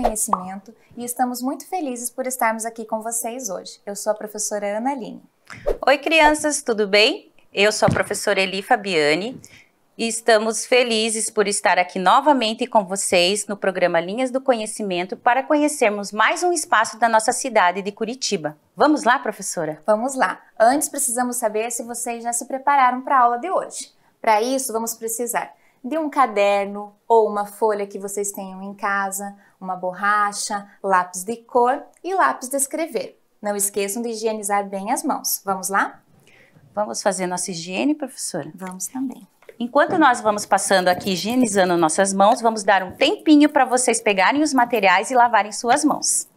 Conhecimento e estamos muito felizes por estarmos aqui com vocês hoje. Eu sou a professora Ana Aline. Oi, crianças, tudo bem? Eu sou a professora Eli Fabiane e estamos felizes por estar aqui novamente com vocês no programa Linhas do Conhecimento para conhecermos mais um espaço da nossa cidade de Curitiba. Vamos lá, professora? Vamos lá. Antes precisamos saber se vocês já se prepararam para a aula de hoje. Para isso, vamos precisar de um caderno ou uma folha que vocês tenham em casa, uma borracha, lápis de cor e lápis de escrever. Não esqueçam de higienizar bem as mãos. Vamos lá? Vamos fazer nossa higiene, professora? Vamos também. Enquanto nós vamos passando aqui higienizando nossas mãos, vamos dar um tempinho para vocês pegarem os materiais e lavarem suas mãos.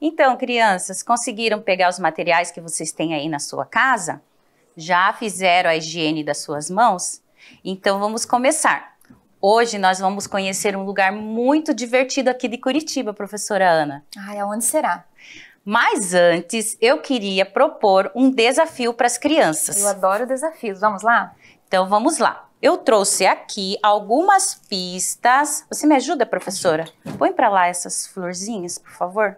Então, crianças, conseguiram pegar os materiais que vocês têm aí na sua casa? Já fizeram a higiene das suas mãos? Então, vamos começar. Hoje nós vamos conhecer um lugar muito divertido aqui de Curitiba, professora Ana. Ai, aonde será? Mas antes, eu queria propor um desafio para as crianças. Eu adoro desafios. Vamos lá? Então, vamos lá. Eu trouxe aqui algumas pistas. Você me ajuda, professora? Põe para lá essas florzinhas, por favor.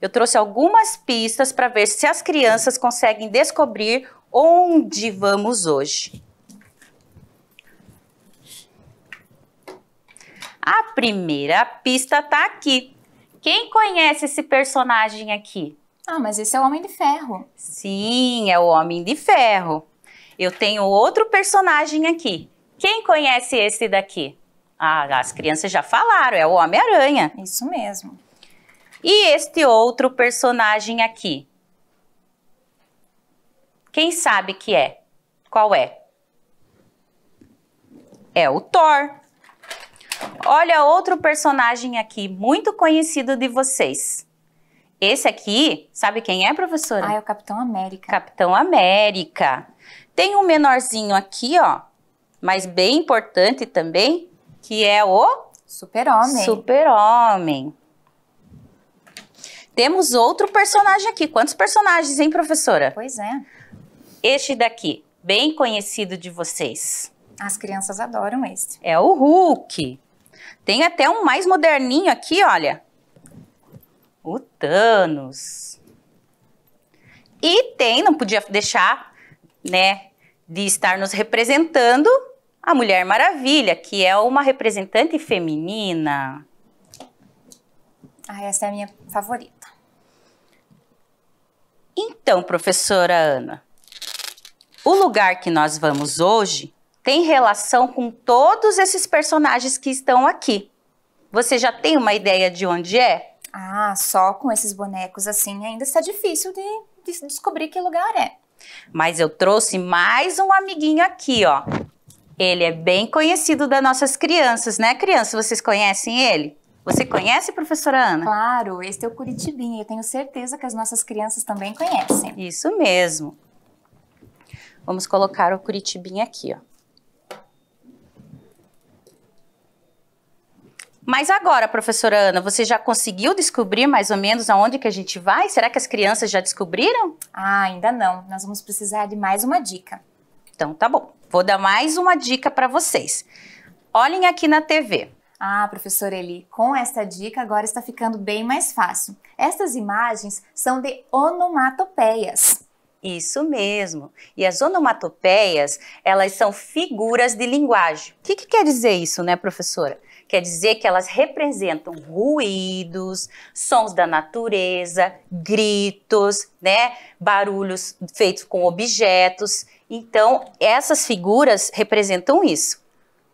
Eu trouxe algumas pistas para ver se as crianças conseguem descobrir onde vamos hoje. A primeira pista está aqui. Quem conhece esse personagem aqui? Ah, mas esse é o Homem de Ferro. Sim, é o Homem de Ferro. Eu tenho outro personagem aqui. Quem conhece esse daqui? Ah, as crianças já falaram, é o Homem-Aranha. Isso mesmo. E este outro personagem aqui? Quem sabe que é? Qual é? É o Thor. Olha outro personagem aqui, muito conhecido de vocês. Esse aqui, sabe quem é, professora? Ah, é o Capitão América. Capitão América. Tem um menorzinho aqui, ó, mas bem importante também, que é o Super-Homem. Super-Homem. Temos outro personagem aqui. Quantos personagens, hein, professora? Pois é. este daqui, bem conhecido de vocês. As crianças adoram este. É o Hulk. Tem até um mais moderninho aqui, olha. O Thanos. E tem, não podia deixar, né, de estar nos representando a Mulher Maravilha, que é uma representante feminina. Ah, essa é a minha favorita. Então, professora Ana, o lugar que nós vamos hoje tem relação com todos esses personagens que estão aqui. Você já tem uma ideia de onde é? Ah, só com esses bonecos assim ainda está difícil de, de descobrir que lugar é. Mas eu trouxe mais um amiguinho aqui, ó. Ele é bem conhecido das nossas crianças, né, crianças? Vocês conhecem ele? Você conhece, professora Ana? Claro, este é o Curitibinha. Eu tenho certeza que as nossas crianças também conhecem. Isso mesmo. Vamos colocar o Curitibinha aqui, ó. Mas agora, professora Ana, você já conseguiu descobrir mais ou menos aonde que a gente vai? Será que as crianças já descobriram? Ah, ainda não. Nós vamos precisar de mais uma dica. Então tá bom. Vou dar mais uma dica para vocês. Olhem aqui na TV. Ah, professora Eli, com esta dica agora está ficando bem mais fácil. Estas imagens são de onomatopeias. Isso mesmo. E as onomatopeias, elas são figuras de linguagem. O que, que quer dizer isso, né, professora? Quer dizer que elas representam ruídos, sons da natureza, gritos, né? Barulhos feitos com objetos. Então, essas figuras representam isso.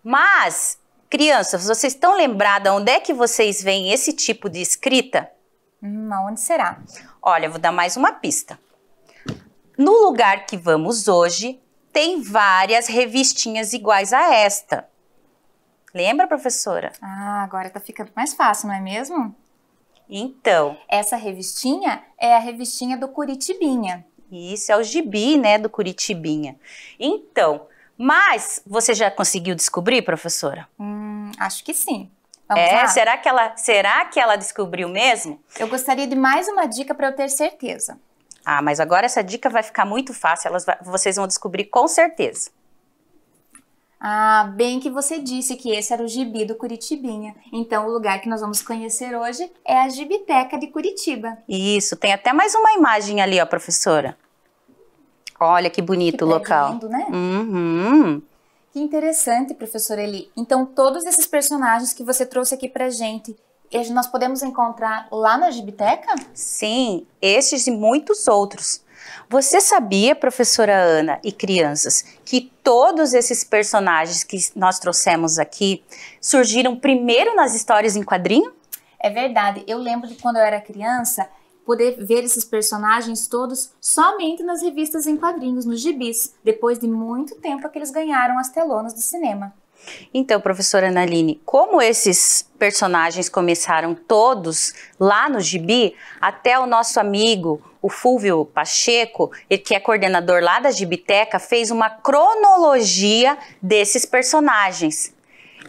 Mas, crianças, vocês estão lembradas onde é que vocês veem esse tipo de escrita? Hum, aonde será? Olha, vou dar mais uma pista. No lugar que vamos hoje, tem várias revistinhas iguais a esta. Lembra, professora? Ah, agora tá ficando mais fácil, não é mesmo? Então. Essa revistinha é a revistinha do Curitibinha. Isso é o gibi, né, do Curitibinha. Então, mas você já conseguiu descobrir, professora? Hum, acho que sim. Vamos é, lá? será que ela, será que ela descobriu mesmo? Eu gostaria de mais uma dica para eu ter certeza. Ah, mas agora essa dica vai ficar muito fácil, elas vocês vão descobrir com certeza. Ah, bem que você disse que esse era o gibi do Curitibinha. Então, o lugar que nós vamos conhecer hoje é a Gibiteca de Curitiba. Isso, tem até mais uma imagem ali, ó, professora. Olha que bonito que o local. Lindo, né? Uhum. Que interessante, professora Eli. Então, todos esses personagens que você trouxe aqui pra gente, nós podemos encontrar lá na Gibiteca? Sim, estes e muitos outros. Você sabia, professora Ana e crianças, que todos esses personagens que nós trouxemos aqui surgiram primeiro nas histórias em quadrinho? É verdade. Eu lembro de quando eu era criança, poder ver esses personagens todos somente nas revistas em quadrinhos, nos gibis, depois de muito tempo que eles ganharam as telonas do cinema. Então, professora Analine, como esses personagens começaram todos lá no gibi, até o nosso amigo, o Fúvio Pacheco, que é coordenador lá da Gibiteca, fez uma cronologia desses personagens.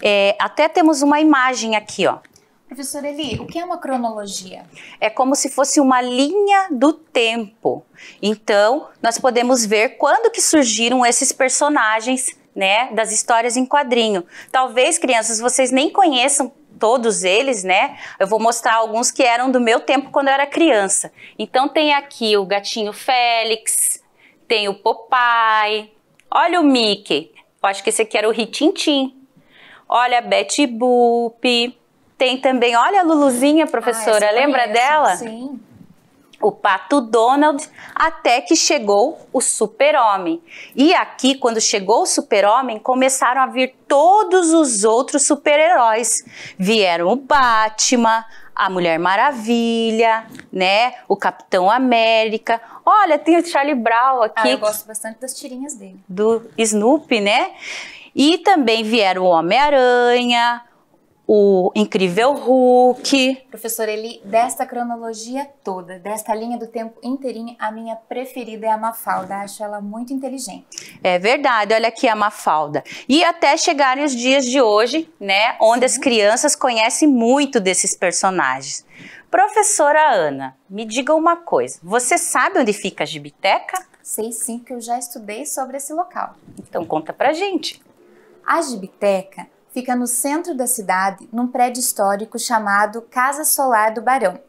É, até temos uma imagem aqui, ó. Professora Eli, o que é uma cronologia? É como se fosse uma linha do tempo. Então, nós podemos ver quando que surgiram esses personagens né, das histórias em quadrinho. Talvez, crianças, vocês nem conheçam todos eles, né? Eu vou mostrar alguns que eram do meu tempo quando eu era criança. Então tem aqui o gatinho Félix, tem o Popeye, olha o Mickey. Eu acho que esse aqui era o Ritintim. Olha a Betty Boop. Tem também, olha a Luluzinha, professora, ah, lembra conheço. dela? Sim o Pato Donald, até que chegou o Super-Homem. E aqui, quando chegou o Super-Homem, começaram a vir todos os outros super-heróis. Vieram o Batman, a Mulher Maravilha, né? O Capitão América. Olha, tem o Charlie Brown aqui. Ah, eu gosto bastante das tirinhas dele. Do Snoopy, né? E também vieram o Homem-Aranha, o Incrível Hulk. Professora Eli, desta cronologia toda, desta linha do tempo inteirinha, a minha preferida é a Mafalda. Acho ela muito inteligente. É verdade, olha aqui a Mafalda. E até chegarem os dias de hoje, né, onde Sim. as crianças conhecem muito desses personagens. Professora Ana, me diga uma coisa, você sabe onde fica a Gibiteca? Sei sim que eu já estudei sobre esse local. Então conta pra gente. A Gibiteca fica no centro da cidade, num prédio histórico chamado Casa Solar do Barão.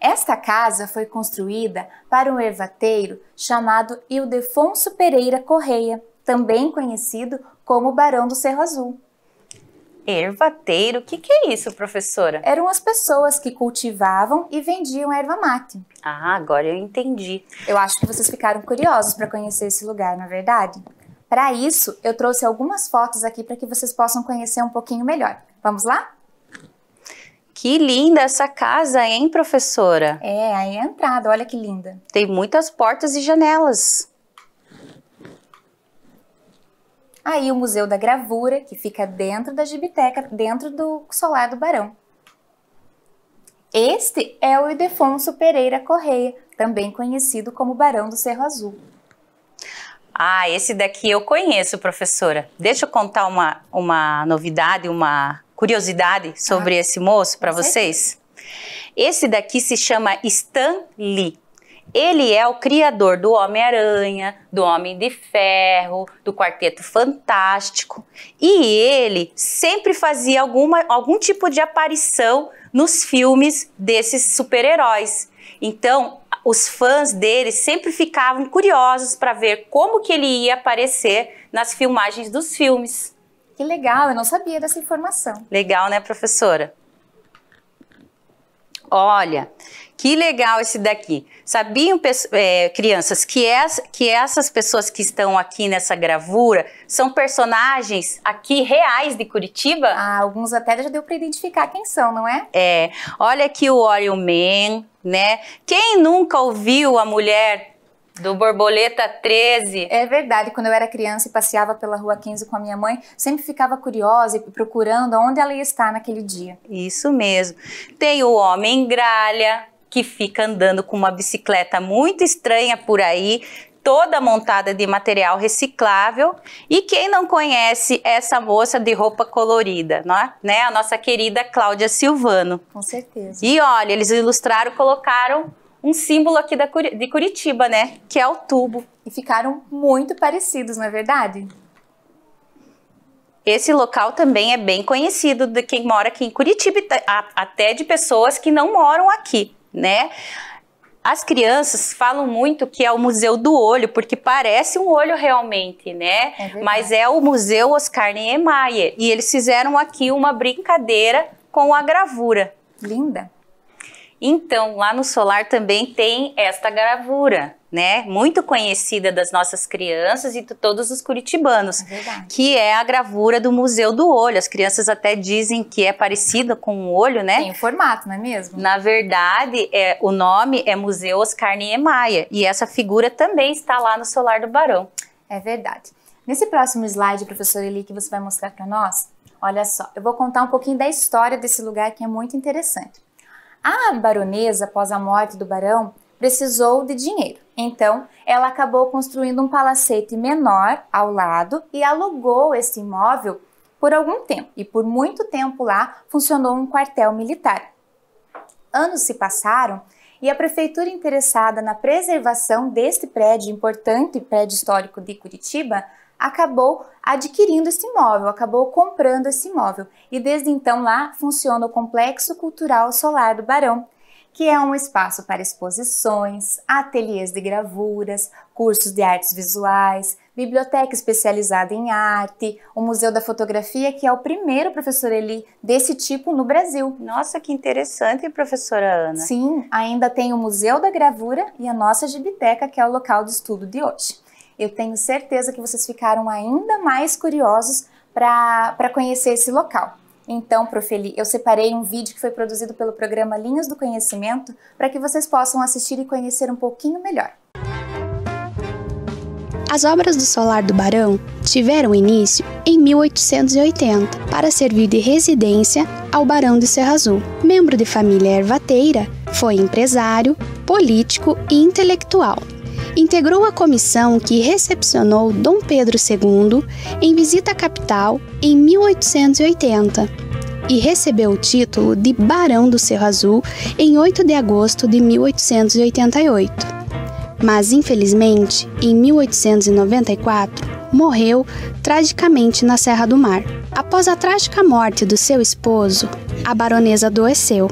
Esta casa foi construída para um ervateiro chamado Ildefonso Pereira Correia, também conhecido como Barão do Cerro Azul. Ervateiro, o que, que é isso, professora? Eram as pessoas que cultivavam e vendiam erva mate. Ah, agora eu entendi. Eu acho que vocês ficaram curiosos para conhecer esse lugar, não é verdade? Para isso, eu trouxe algumas fotos aqui para que vocês possam conhecer um pouquinho melhor. Vamos lá? Que linda essa casa, hein, professora? É, aí é a entrada, olha que linda. Tem muitas portas e janelas. Aí o Museu da Gravura, que fica dentro da Gibiteca, dentro do Solar do Barão. Este é o Idefonso Pereira Correia, também conhecido como Barão do Cerro Azul. Ah, esse daqui eu conheço, professora. Deixa eu contar uma, uma novidade, uma curiosidade sobre ah, esse moço para vocês? Esse daqui se chama Stan Lee. Ele é o criador do Homem-Aranha, do Homem de Ferro, do Quarteto Fantástico. E ele sempre fazia alguma, algum tipo de aparição nos filmes desses super-heróis. Então, os fãs dele sempre ficavam curiosos para ver como que ele ia aparecer nas filmagens dos filmes. Que legal, eu não sabia dessa informação. Legal, né, professora? Olha, que legal esse daqui. Sabiam, é, crianças, que, essa, que essas pessoas que estão aqui nessa gravura são personagens aqui reais de Curitiba? Ah, alguns até já deu para identificar quem são, não é? É. Olha aqui o Orion Man, né? Quem nunca ouviu a mulher do Borboleta 13. É verdade, quando eu era criança e passeava pela Rua 15 com a minha mãe, sempre ficava curiosa e procurando onde ela ia estar naquele dia. Isso mesmo. Tem o Homem Gralha, que fica andando com uma bicicleta muito estranha por aí, toda montada de material reciclável. E quem não conhece essa moça de roupa colorida, não é? né? A nossa querida Cláudia Silvano. Com certeza. E olha, eles ilustraram, colocaram um símbolo aqui da, de Curitiba, né? Que é o tubo. E ficaram muito parecidos, não é verdade? Esse local também é bem conhecido de quem mora aqui em Curitiba, até de pessoas que não moram aqui, né? As crianças falam muito que é o Museu do Olho, porque parece um olho realmente, né? É Mas é o Museu Oscar Niemeyer. E eles fizeram aqui uma brincadeira com a gravura. Linda. Então, lá no solar também tem esta gravura, né? Muito conhecida das nossas crianças e de todos os curitibanos, é que é a gravura do Museu do Olho. As crianças até dizem que é parecida com o olho, né? Tem o formato, não é mesmo? Na verdade, é, o nome é Museu Oscar Niemeyer e essa figura também está lá no solar do Barão. É verdade. Nesse próximo slide, professor Eli, que você vai mostrar para nós, olha só, eu vou contar um pouquinho da história desse lugar que é muito interessante. A baronesa, após a morte do barão, precisou de dinheiro. Então, ela acabou construindo um palacete menor ao lado e alugou esse imóvel por algum tempo. E por muito tempo lá funcionou um quartel militar. Anos se passaram e a prefeitura interessada na preservação deste prédio, importante prédio histórico de Curitiba, acabou adquirindo esse imóvel, acabou comprando esse imóvel. E desde então lá funciona o Complexo Cultural Solar do Barão, que é um espaço para exposições, ateliês de gravuras, cursos de artes visuais, biblioteca especializada em arte, o Museu da Fotografia, que é o primeiro, professor Eli, desse tipo no Brasil. Nossa, que interessante, professora Ana. Sim, ainda tem o Museu da Gravura e a nossa Gibiteca, que é o local de estudo de hoje. Eu tenho certeza que vocês ficaram ainda mais curiosos para conhecer esse local. Então, Profeli, eu separei um vídeo que foi produzido pelo programa Linhas do Conhecimento para que vocês possam assistir e conhecer um pouquinho melhor. As obras do Solar do Barão tiveram início em 1880 para servir de residência ao Barão de Serra Azul. Membro de família ervateira, foi empresário, político e intelectual integrou a comissão que recepcionou Dom Pedro II em visita à capital em 1880 e recebeu o título de Barão do Cerro Azul em 8 de agosto de 1888. mas infelizmente, em 1894, morreu tragicamente na Serra do Mar. Após a trágica morte do seu esposo, a baronesa adoeceu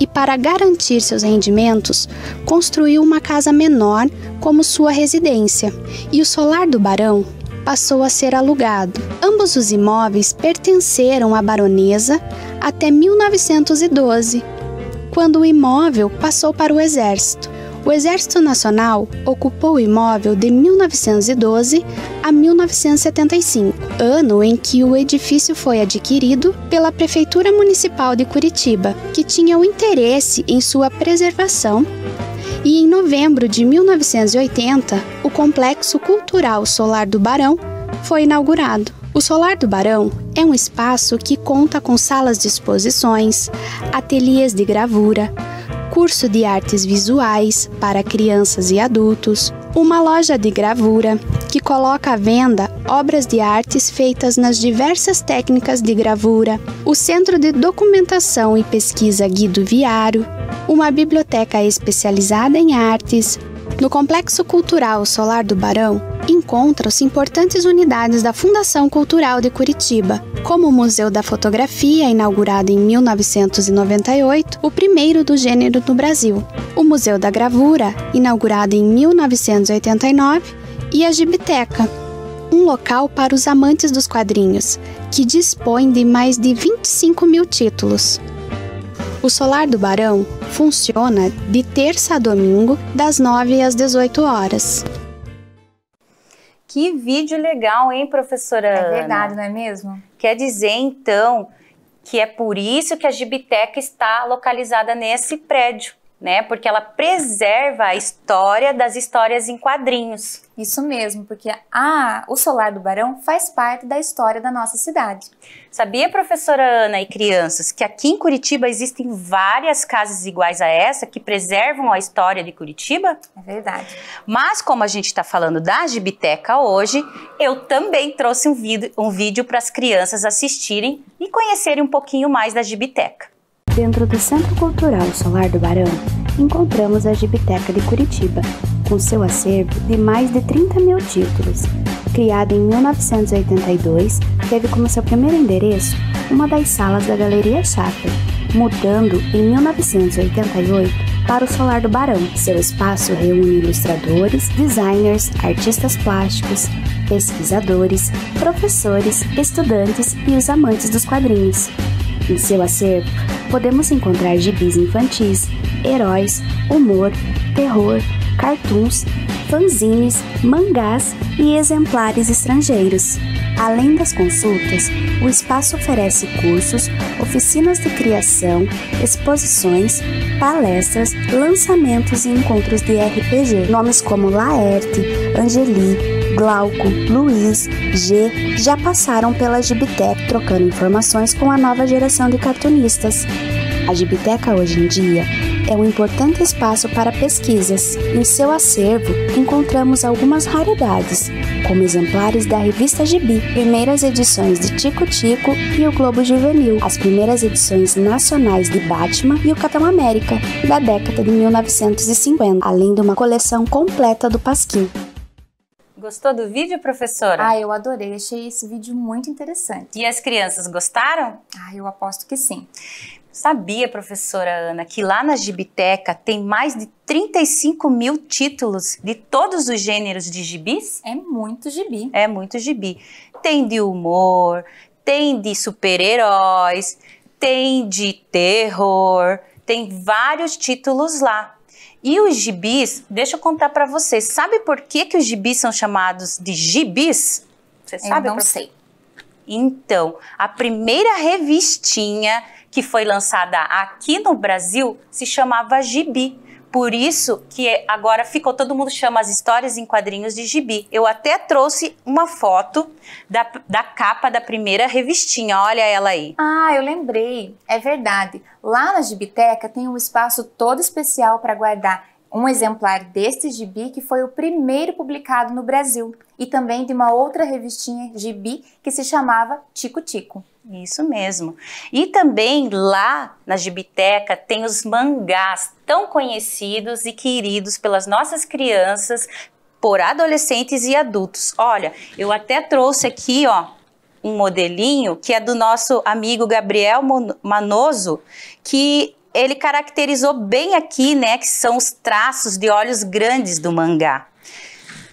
e, para garantir seus rendimentos, construiu uma casa menor como sua residência, e o solar do barão passou a ser alugado. Ambos os imóveis pertenceram à baronesa até 1912, quando o imóvel passou para o exército. O Exército Nacional ocupou o imóvel de 1912 a 1975, ano em que o edifício foi adquirido pela Prefeitura Municipal de Curitiba, que tinha o interesse em sua preservação. E em novembro de 1980, o Complexo Cultural Solar do Barão foi inaugurado. O Solar do Barão é um espaço que conta com salas de exposições, ateliês de gravura, curso de artes visuais para crianças e adultos, uma loja de gravura que coloca à venda obras de artes feitas nas diversas técnicas de gravura, o Centro de Documentação e Pesquisa Guido Viário, uma biblioteca especializada em artes. No Complexo Cultural Solar do Barão, encontram-se importantes unidades da Fundação Cultural de Curitiba, como o Museu da Fotografia, inaugurado em 1998, o primeiro do gênero no Brasil, o Museu da Gravura, inaugurado em 1989, e a Gibiteca, um local para os amantes dos quadrinhos, que dispõe de mais de 25 mil títulos. O Solar do Barão funciona de terça a domingo, das 9 às 18 horas. Que vídeo legal, hein, professora? É verdade, não é mesmo? Quer dizer, então, que é por isso que a Gibiteca está localizada nesse prédio né? Porque ela preserva a história das histórias em quadrinhos. Isso mesmo, porque a, o Solar do Barão faz parte da história da nossa cidade. Sabia, professora Ana e crianças, que aqui em Curitiba existem várias casas iguais a essa que preservam a história de Curitiba? É verdade. Mas como a gente está falando da Gibiteca hoje, eu também trouxe um vídeo, um vídeo para as crianças assistirem e conhecerem um pouquinho mais da Gibiteca. Dentro do Centro Cultural Solar do Barão, encontramos a Gibiteca de Curitiba, com seu acervo de mais de 30 mil títulos. Criada em 1982, teve como seu primeiro endereço uma das salas da Galeria Schaffer, mudando em 1988 para o Solar do Barão. Seu espaço reúne ilustradores, designers, artistas plásticos, pesquisadores, professores, estudantes e os amantes dos quadrinhos. Em seu acervo, podemos encontrar gibis infantis, heróis, humor, terror, cartoons, fanzines, mangás e exemplares estrangeiros. Além das consultas, o espaço oferece cursos, oficinas de criação, exposições, palestras, lançamentos e encontros de RPG. Nomes como Laerte, Angeli, Glauco, Luiz, G já passaram pela Gibitec trocando informações com a nova geração de cartunistas. A Gibiteca hoje em dia é um importante espaço para pesquisas. Em seu acervo, encontramos algumas raridades, como exemplares da revista Gibi, primeiras edições de Tico Tico e o Globo Juvenil, as primeiras edições nacionais de Batman e o Capitão América, da década de 1950, além de uma coleção completa do Pasquim. Gostou do vídeo, professora? Ah, eu adorei. Achei esse vídeo muito interessante. E as crianças gostaram? Ah, eu aposto que sim. Sabia, professora Ana, que lá na Gibiteca tem mais de 35 mil títulos de todos os gêneros de gibis? É muito gibi. É muito gibi. Tem de humor, tem de super-heróis, tem de terror, tem vários títulos lá. E os gibis, deixa eu contar para vocês, sabe por que, que os gibis são chamados de gibis? Você sabe? Eu não sei. Então, a primeira revistinha que foi lançada aqui no Brasil se chamava Gibi. Por isso que agora ficou, todo mundo chama as histórias em quadrinhos de gibi. Eu até trouxe uma foto da, da capa da primeira revistinha, olha ela aí. Ah, eu lembrei, é verdade. Lá na Gibiteca tem um espaço todo especial para guardar um exemplar deste gibi que foi o primeiro publicado no Brasil e também de uma outra revistinha gibi que se chamava Tico Tico. Isso mesmo. E também lá na Gibiteca tem os mangás tão conhecidos e queridos pelas nossas crianças, por adolescentes e adultos. Olha, eu até trouxe aqui, ó, um modelinho que é do nosso amigo Gabriel Manoso, que ele caracterizou bem aqui, né, que são os traços de olhos grandes do mangá.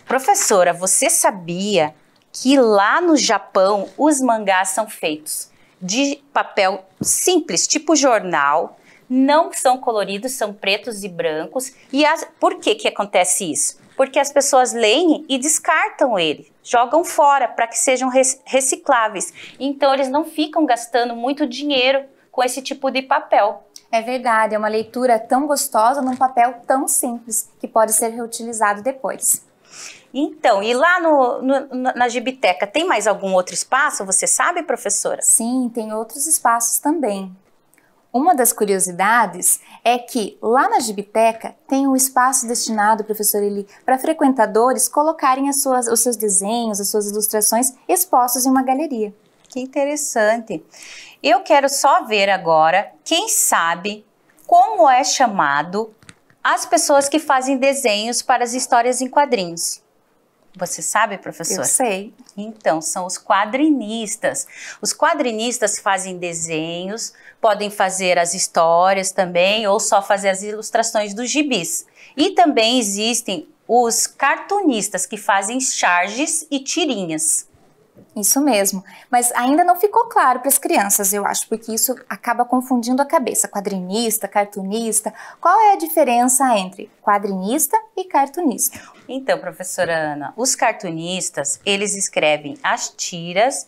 Professora, você sabia que lá no Japão os mangás são feitos de papel simples, tipo jornal, não são coloridos, são pretos e brancos. E as, por que que acontece isso? Porque as pessoas leem e descartam ele, jogam fora para que sejam recicláveis. Então eles não ficam gastando muito dinheiro com esse tipo de papel. É verdade, é uma leitura tão gostosa num papel tão simples que pode ser reutilizado depois. Então, e lá no, no, na Gibiteca, tem mais algum outro espaço, você sabe, professora? Sim, tem outros espaços também. Uma das curiosidades é que lá na Gibiteca tem um espaço destinado, professor Eli, para frequentadores colocarem as suas, os seus desenhos, as suas ilustrações expostos em uma galeria. Que interessante. Eu quero só ver agora, quem sabe, como é chamado as pessoas que fazem desenhos para as histórias em quadrinhos. Você sabe, professor? Eu sei. Então, são os quadrinistas. Os quadrinistas fazem desenhos, podem fazer as histórias também, ou só fazer as ilustrações dos gibis. E também existem os cartunistas, que fazem charges e tirinhas. Isso mesmo. Mas ainda não ficou claro para as crianças, eu acho, porque isso acaba confundindo a cabeça. Quadrinista, cartunista. Qual é a diferença entre quadrinista e cartunista? Então, professora Ana, os cartunistas, eles escrevem as tiras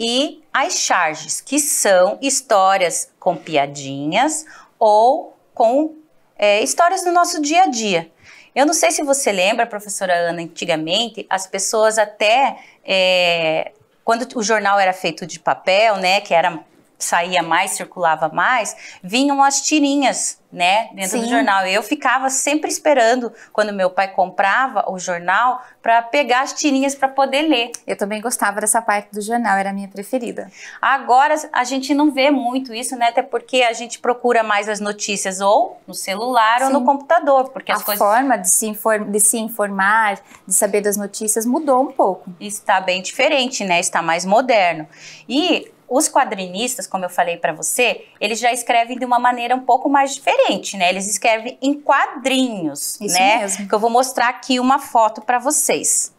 e as charges, que são histórias com piadinhas ou com é, histórias do nosso dia a dia. Eu não sei se você lembra, professora Ana, antigamente as pessoas até é, quando o jornal era feito de papel, né, que era saía mais, circulava mais, vinham as tirinhas, né, dentro Sim. do jornal. Eu ficava sempre esperando quando meu pai comprava o jornal para pegar as tirinhas para poder ler. Eu também gostava dessa parte do jornal, era a minha preferida. Agora a gente não vê muito isso, né, até porque a gente procura mais as notícias ou no celular Sim. ou no computador, porque a as coisas forma de se, de se informar, de saber das notícias mudou um pouco. Está bem diferente, né? Está mais moderno. E os quadrinistas, como eu falei para você, eles já escrevem de uma maneira um pouco mais diferente, né? Eles escrevem em quadrinhos, Isso né? Mesmo. Que eu vou mostrar aqui uma foto para vocês.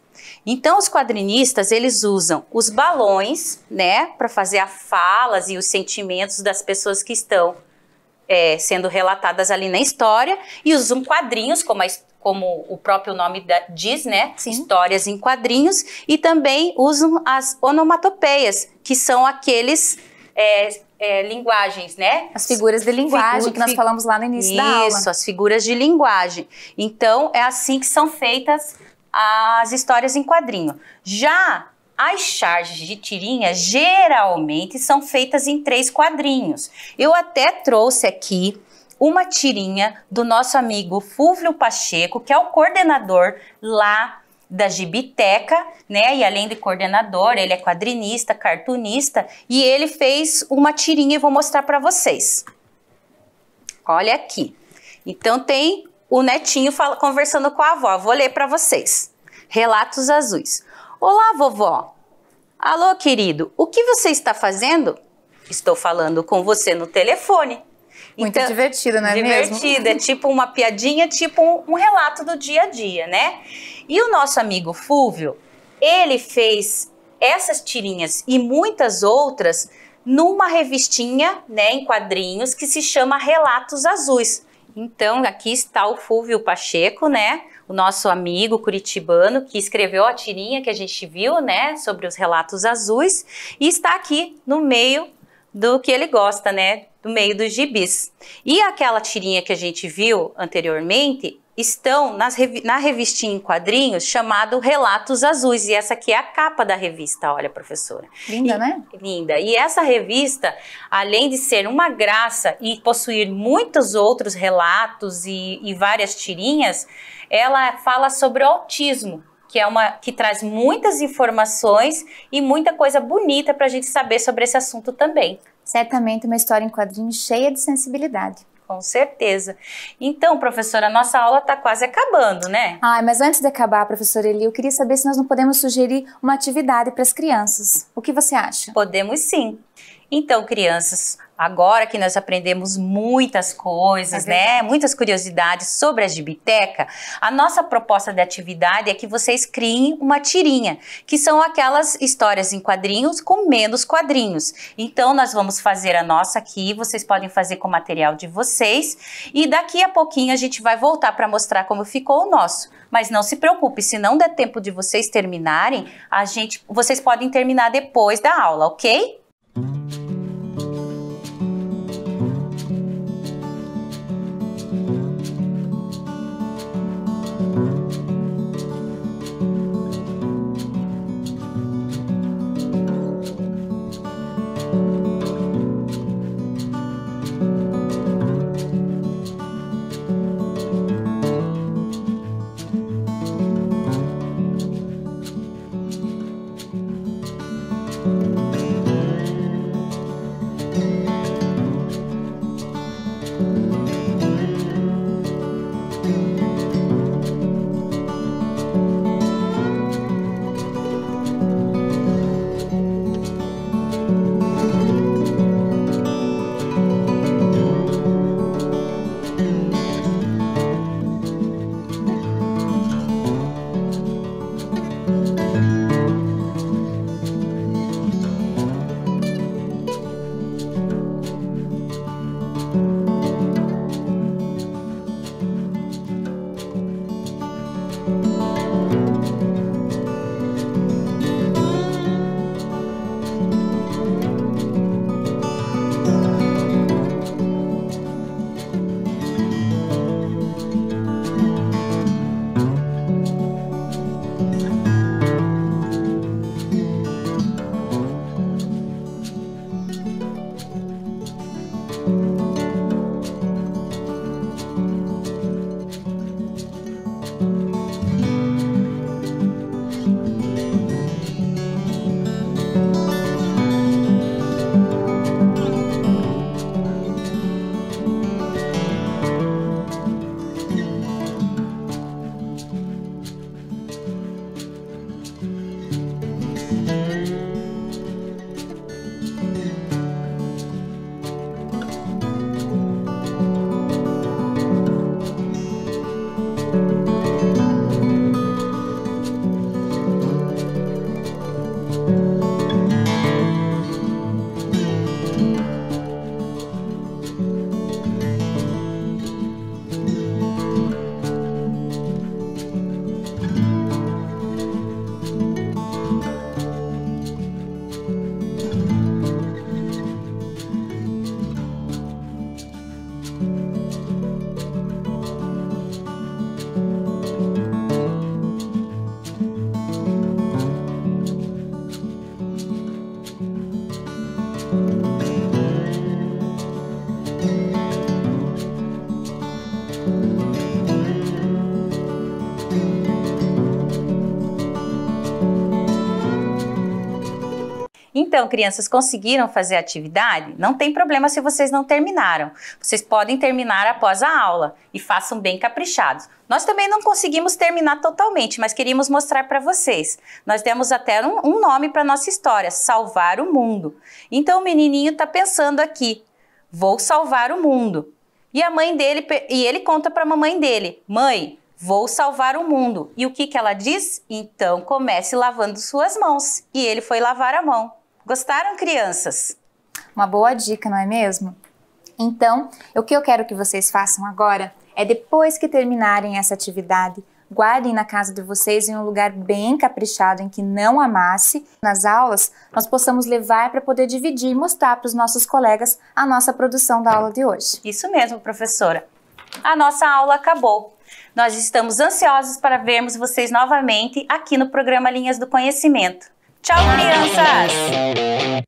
Então, os quadrinistas, eles usam os balões, né, para fazer as falas e os sentimentos das pessoas que estão é, sendo relatadas ali na história, e usam quadrinhos, como a, como o próprio nome da, diz, né? Sim. Histórias em quadrinhos, e também usam as onomatopeias, que são aqueles é, é, linguagens, né? As figuras de linguagem Figu que nós falamos lá no início Isso, da aula. Isso, as figuras de linguagem. Então, é assim que são feitas as histórias em quadrinho. Já as charges de tirinha geralmente são feitas em três quadrinhos. Eu até trouxe aqui uma tirinha do nosso amigo Fúvio Pacheco, que é o coordenador lá da Gibiteca, né? E além de coordenador, ele é quadrinista, cartunista, e ele fez uma tirinha e vou mostrar para vocês. Olha aqui. Então tem o netinho fala, conversando com a avó. Vou ler para vocês. Relatos azuis. Olá, vovó. Alô, querido. O que você está fazendo? Estou falando com você no telefone. Muito então, divertido, não é divertido, mesmo? Divertido, é tipo uma piadinha, tipo um, um relato do dia a dia, né? E o nosso amigo Fúvio, ele fez essas tirinhas e muitas outras numa revistinha, né, em quadrinhos, que se chama Relatos Azuis. Então, aqui está o Fúvio Pacheco, né, o nosso amigo curitibano que escreveu a tirinha que a gente viu, né, sobre os relatos azuis, e está aqui no meio do que ele gosta, né? Do meio dos gibis. E aquela tirinha que a gente viu anteriormente estão nas, na revistinha em quadrinhos chamado Relatos Azuis. E essa aqui é a capa da revista, olha, professora. Linda, e, né? Linda. E essa revista, além de ser uma graça e possuir muitos outros relatos e, e várias tirinhas, ela fala sobre o autismo que é uma que traz muitas informações e muita coisa bonita para a gente saber sobre esse assunto também. Certamente uma história em quadrinhos cheia de sensibilidade. Com certeza. Então, professora, nossa aula está quase acabando, né? Ah, mas antes de acabar, professora Eli, eu queria saber se nós não podemos sugerir uma atividade para as crianças. O que você acha? Podemos sim. Então, crianças, agora que nós aprendemos muitas coisas, é né? Muitas curiosidades sobre a Gibiteca, a nossa proposta de atividade é que vocês criem uma tirinha, que são aquelas histórias em quadrinhos com menos quadrinhos. Então, nós vamos fazer a nossa aqui, vocês podem fazer com o material de vocês, e daqui a pouquinho a gente vai voltar para mostrar como ficou o nosso. Mas não se preocupe, se não der tempo de vocês terminarem, a gente, vocês podem terminar depois da aula, ok? Então, crianças, conseguiram fazer a atividade? Não tem problema se vocês não terminaram. Vocês podem terminar após a aula e façam bem caprichados. Nós também não conseguimos terminar totalmente, mas queríamos mostrar para vocês. Nós demos até um, um nome para nossa história: Salvar o Mundo. Então, o menininho está pensando aqui: vou salvar o mundo. E a mãe dele, e ele conta para a mamãe dele: mãe, Vou salvar o mundo. E o que, que ela diz? Então comece lavando suas mãos. E ele foi lavar a mão. Gostaram, crianças? Uma boa dica, não é mesmo? Então, o que eu quero que vocês façam agora é depois que terminarem essa atividade, guardem na casa de vocês em um lugar bem caprichado em que não amasse. Nas aulas, nós possamos levar para poder dividir e mostrar para os nossos colegas a nossa produção da aula de hoje. Isso mesmo, professora. A nossa aula acabou. Nós estamos ansiosos para vermos vocês novamente aqui no programa Linhas do Conhecimento. Tchau, crianças!